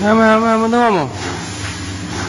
还卖卖不得吗